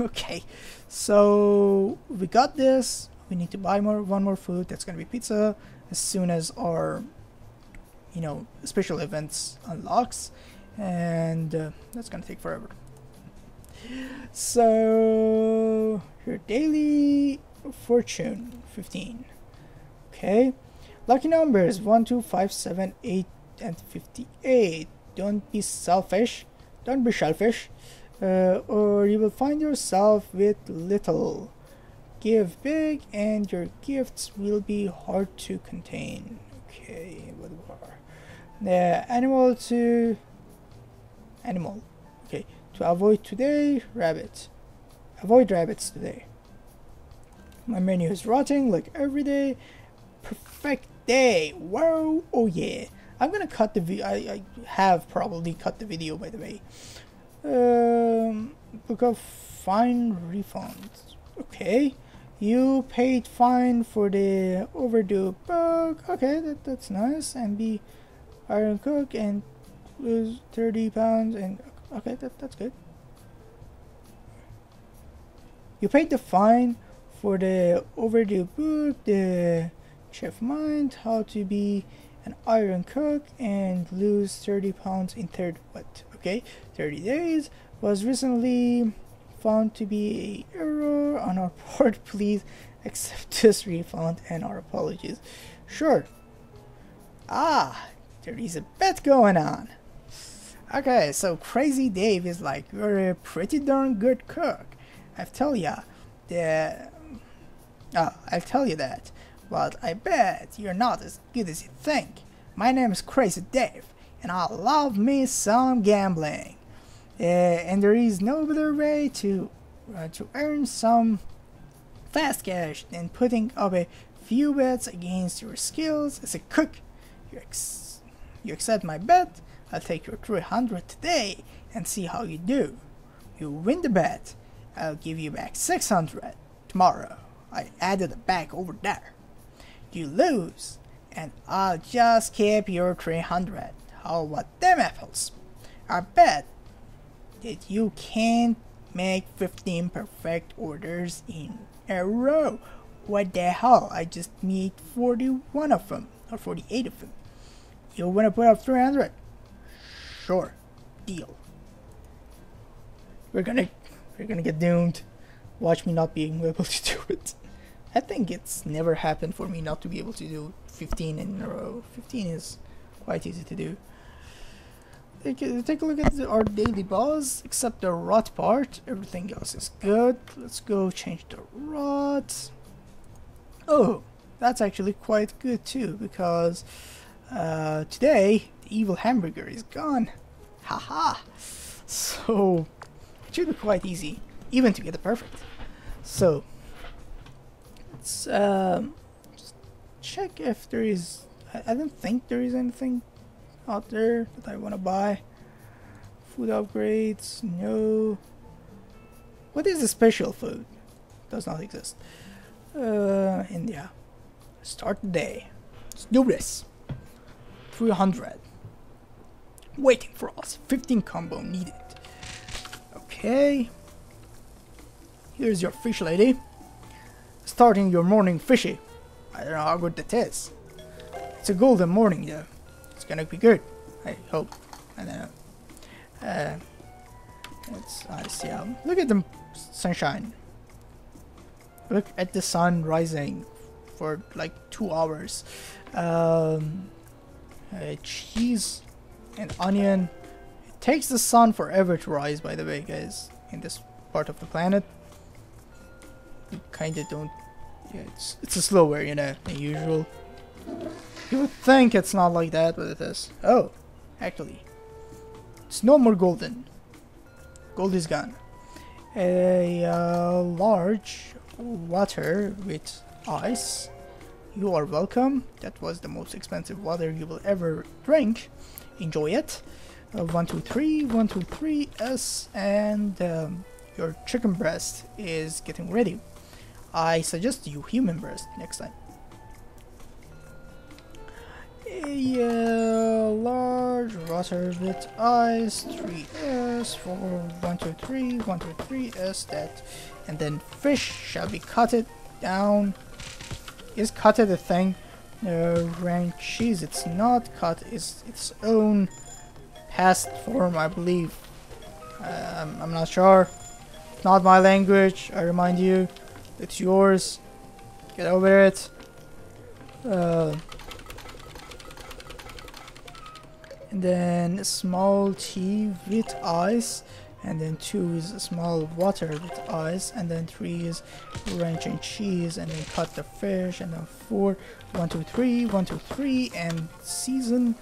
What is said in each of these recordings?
okay, so we got this. We need to buy more one more food. That's gonna be pizza as soon as our you know special events unlocks, and uh, that's gonna take forever. So your daily fortune 15. Okay, lucky numbers 1, 2, 5, 7, 8, and 58. Don't be selfish. Don't be selfish uh, or you will find yourself with little. Give big, and your gifts will be hard to contain. Okay, what are the animal to animal? Okay, to avoid today, rabbit. Avoid rabbits today. My menu is rotting like every day. Perfect day. Wow. Oh yeah. I'm gonna cut the video. I have probably cut the video by the way. Um, book of fine refund. Okay. You paid fine for the overdue book. Okay, that, that's nice. And be iron cook and lose 30 pounds. And okay, that, that's good. You paid the fine for the overdue book. The chef mind how to be an iron cook and lose 30 pounds in third what okay 30 days was recently found to be a error on our part. Please accept this refund and our apologies. Sure. Ah there is a bet going on. Okay so crazy dave is like you're a pretty darn good cook. I tell ya the oh, i'll tell you that but i bet you're not as good as you think. My name is crazy dave and I love me some gambling. Uh, and there is no better way to uh, to earn some fast cash than putting up a few bets against your skills as a cook. You, ex- you accept my bet, I'll take your 300 today and see how you do. You win the bet, I'll give you back 600 tomorrow. I added a bag over there. You lose, and I'll just keep your 300. Oh, How about them apples? I bet that you can't make 15 perfect orders in a row. What the hell? I just need 41 of them, or 48 of them. You wanna put up 300? Sure. Deal. We're gonna, we're gonna get doomed. Watch me not being able to do it. I think it's never happened for me not to be able to do 15 in a row. 15 is quite easy to do. Take a, take a look at our daily boss, except the rot part. Everything else is good. Let's go change the rot. Oh, that's actually quite good too, because uh, today the evil hamburger is gone. Haha. So, it should be quite easy, even to get it perfect. So, let's um, check if there is. I, I don't think there is anything out there that I want to buy. Food upgrades, no. What is the special food? Does not exist. Uh, India. Start the day. Let's do this. 300. Waiting for us. 15 combo needed. Okay. Here's your fish lady. Starting your morning fishy. I don't know how good that is. A golden morning though It's gonna be good. I hope. I don't know. Uh, let's uh, see how. Look at the sunshine. Look at the sun rising for like two hours. Um, uh, cheese and onion. It takes the sun forever to rise, by the way, guys, in this part of the planet. We kind of don't. Yeah, it's it's slower, you know, than usual. You would think it's not like that, but it is. Oh, actually. It's no more golden. Gold is gone. A uh, large water with ice. You are welcome. That was the most expensive water you will ever drink. Enjoy it. Uh, one, two, three, one, two, three, S, and um, your chicken breast is getting ready. I suggest you human breast next time. Uh, large water with ice, 3s, 4, 1, 2, 3, 1, 2, 3, s, that, and then fish shall be cutted down. Is cutted a thing? No, rank cheese, it's not cut, is its own past form, I believe. Um, I'm not sure. Not my language, I remind you. It's yours. Get over it. Uh, and then small tea with ice and then two is small water with ice and then three is ranch and cheese and then cut the fish and then four one two three one two three and season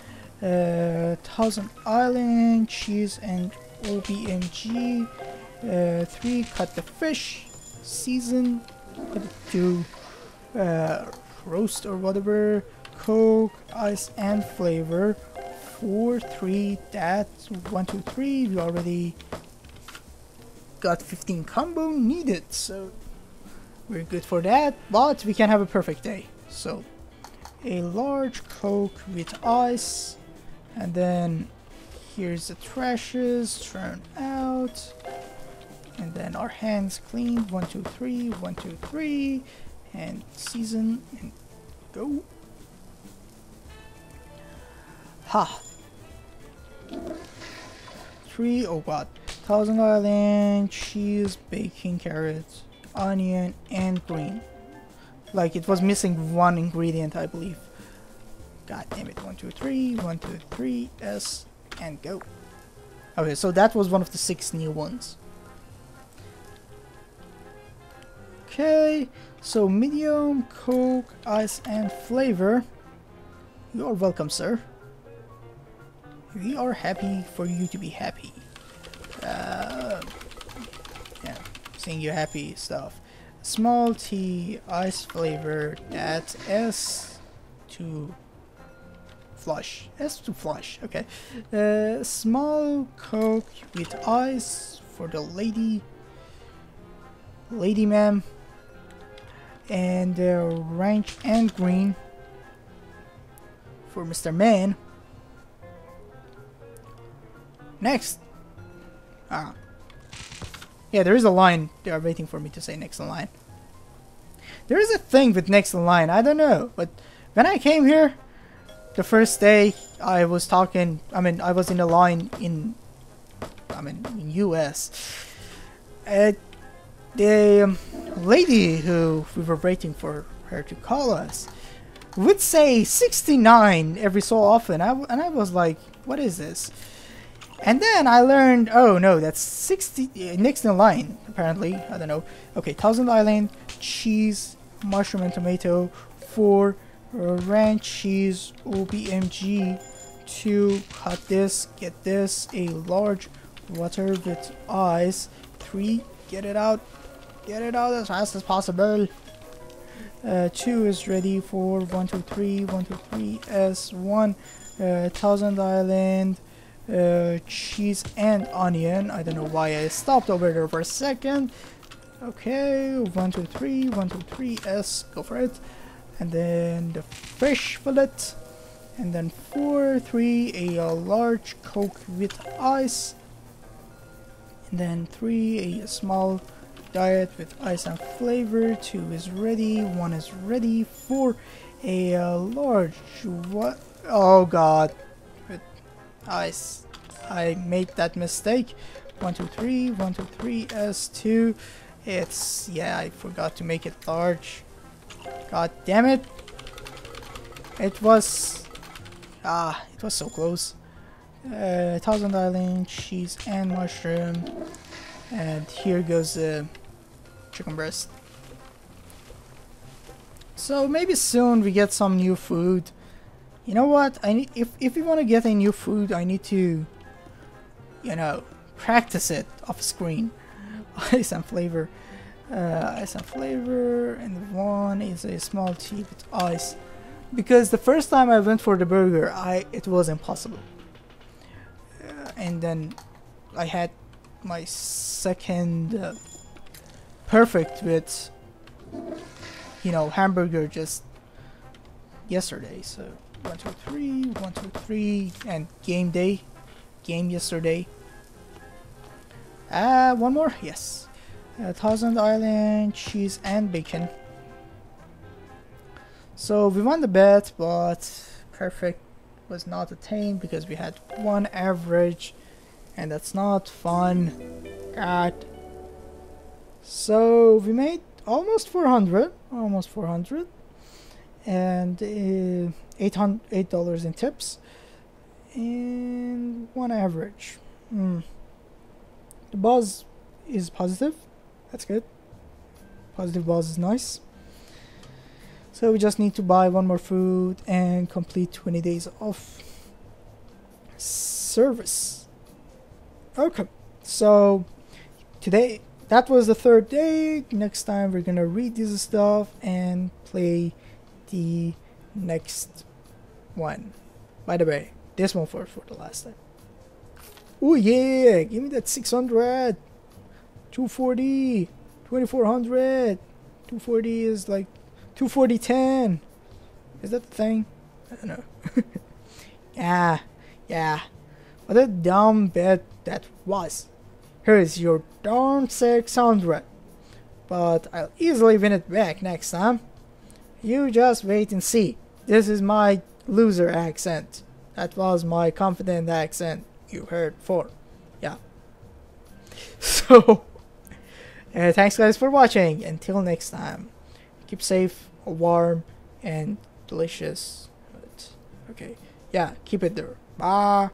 uh, thousand island cheese and obmg uh, three cut the fish season to uh, roast or whatever coke ice and flavor four three that's one two three. We already got 15 combo needed so we're good for that but we can have a perfect day. So a large coke with ice and then here's the trashes thrown out and then our hands cleaned one two three one two three and season and go. Ha three oh god Thousand Island, cheese, baking carrots, onion, and green. Like it was missing one ingredient, I believe. God damn it. One, two, three, one, two, three, S, and go. Okay, so that was one of the six new ones. Okay, so medium, coke, ice, and flavor. You are welcome, sir. We are happy for you to be happy. Uh, yeah, seeing you happy stuff. Small tea, ice flavor, that's S to flush. S to flush, okay. Uh, small coke with ice for the lady. Lady ma'am. And uh, ranch and green for Mr. Man. Next, Ah. Yeah, there is a line. They are waiting for me to say next in line. There is a thing with next in line. I don't know. But when I came here, the first day, I was talking... I mean, I was in a line in... I mean, in US. Uh, the um, lady who we were waiting for her to call us would say 69 every so often. I, and I was like, what is this? And then I learned, oh no, that's 60, uh, next in line, apparently, I don't know. Okay, Thousand Island, cheese, mushroom and tomato, 4, uh, ranch cheese, OBMG, 2, cut this, get this, a large water with ice, 3, get it out, get it out as fast as possible. Uh, 2 is ready for 1, 2, 3, 1, 2, 3, S1, uh, Thousand Island, uh, cheese and onion. I don't know why I stopped over there for a second. Okay, one, two, three, one, two, three, S, go for it. And then the fish fillet. And then four, three, a, a large coke with ice. And then three, a small diet with ice and flavor. Two is ready, one is ready. Four, a, a large, what? Oh god, Nice. I made that mistake. One, two, three, one, two, three, S2. It's, yeah, I forgot to make it large. God damn it. It was, ah, it was so close. Uh, Thousand Island, cheese and mushroom. And here goes the chicken breast. So maybe soon we get some new food. You know what? I need if if we want to get a new food, I need to, you know, practice it off screen. ice and flavor, uh, ice and flavor, and one is a small tea with ice. Because the first time I went for the burger, I it was impossible. Uh, and then I had my second uh, perfect with, you know, hamburger just yesterday. So one, two, three, one, two, three, and game day, game yesterday. Uh, one more, yes. Uh, Thousand Island, cheese, and bacon. So we won the bet, but perfect was not attained because we had one average, and that's not fun. God. So we made almost 400, almost 400, and uh, 800 eight dollars in tips, and one average. Mm. The buzz is positive. That's good. Positive buzz is nice. So we just need to buy one more food and complete 20 days of service. Okay, so today that was the third day. Next time we're gonna read this stuff and play the next one. By the way, this one for for the last time. Oh yeah, give me that 600, 240, 2400. 240 is like 240 10. Is that the thing? I don't know. yeah, yeah. What a dumb bet that was. Here's your darn 600. But I'll easily win it back next time. You just wait and see. This is my loser accent. That was my confident accent you heard before. Yeah. So, uh, thanks guys for watching. Until next time, keep safe, warm, and delicious. Okay, yeah, keep it there. Bye.